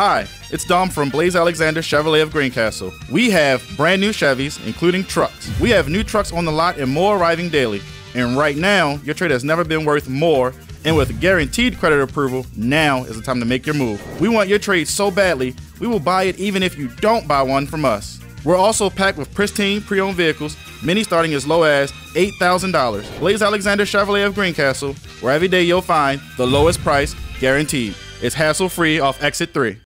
Hi, it's Dom from Blaise Alexander Chevrolet of Greencastle. We have brand new Chevys, including trucks. We have new trucks on the lot and more arriving daily. And right now, your trade has never been worth more. And with guaranteed credit approval, now is the time to make your move. We want your trade so badly, we will buy it even if you don't buy one from us. We're also packed with pristine pre owned vehicles, many starting as low as $8,000. Blaise Alexander Chevrolet of Greencastle, where every day you'll find the lowest price guaranteed. It's hassle free off exit 3.